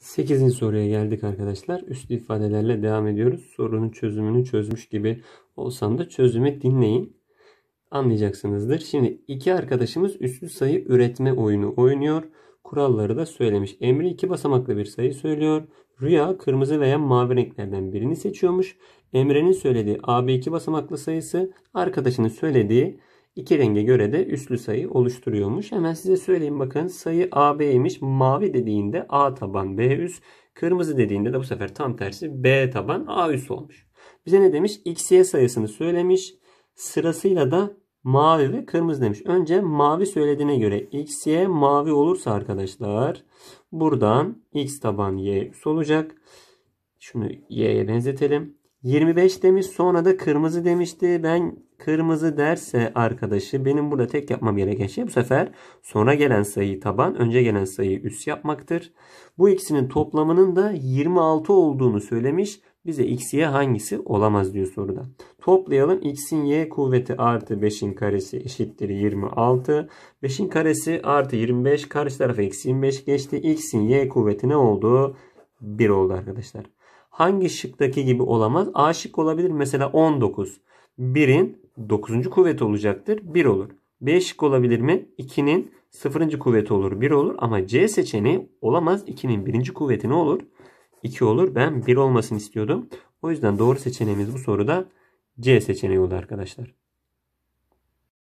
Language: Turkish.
8. soruya geldik arkadaşlar. Üslü ifadelerle devam ediyoruz. Sorunun çözümünü çözmüş gibi olsam da çözümü dinleyin. Anlayacaksınızdır. Şimdi iki arkadaşımız üslü sayı üretme oyunu oynuyor. Kuralları da söylemiş. Emre iki basamaklı bir sayı söylüyor. Rüya kırmızı veya mavi renklerden birini seçiyormuş. Emre'nin söylediği AB iki basamaklı sayısı arkadaşının söylediği iki renge göre de üslü sayı oluşturuyormuş. Hemen size söyleyeyim bakın sayı AB'ymiş. Mavi dediğinde A taban B üst. Kırmızı dediğinde de bu sefer tam tersi B taban A üst olmuş. Bize ne demiş? XY sayısını söylemiş. Sırasıyla da mavi ve kırmızı demiş. Önce mavi söylediğine göre XY mavi olursa arkadaşlar buradan X taban Y üst olacak. Şunu Y'ye benzetelim. 25 demiş sonra da kırmızı demişti. Ben kırmızı derse arkadaşı benim burada tek yapmam gereken şey bu sefer sonra gelen sayıyı taban önce gelen sayıyı üst yapmaktır. Bu ikisinin toplamının da 26 olduğunu söylemiş. Bize x, y hangisi olamaz diyor soruda. Toplayalım. x'in y kuvveti artı 5'in karesi eşittir 26. 5'in karesi artı 25. Karşı tarafa eksi 25 geçti. x'in y kuvveti ne oldu? 1 oldu arkadaşlar. Hangi şıktaki gibi olamaz? A şık olabilir. Mesela 19. 1'in 9. kuvveti olacaktır. 1 olur. B şık olabilir mi? 2'nin 0. kuvveti olur. 1 olur. Ama C seçeneği olamaz. 2'nin 1. kuvveti ne olur? 2 olur. Ben 1 olmasını istiyordum. O yüzden doğru seçeneğimiz bu soruda C seçeneği oldu arkadaşlar.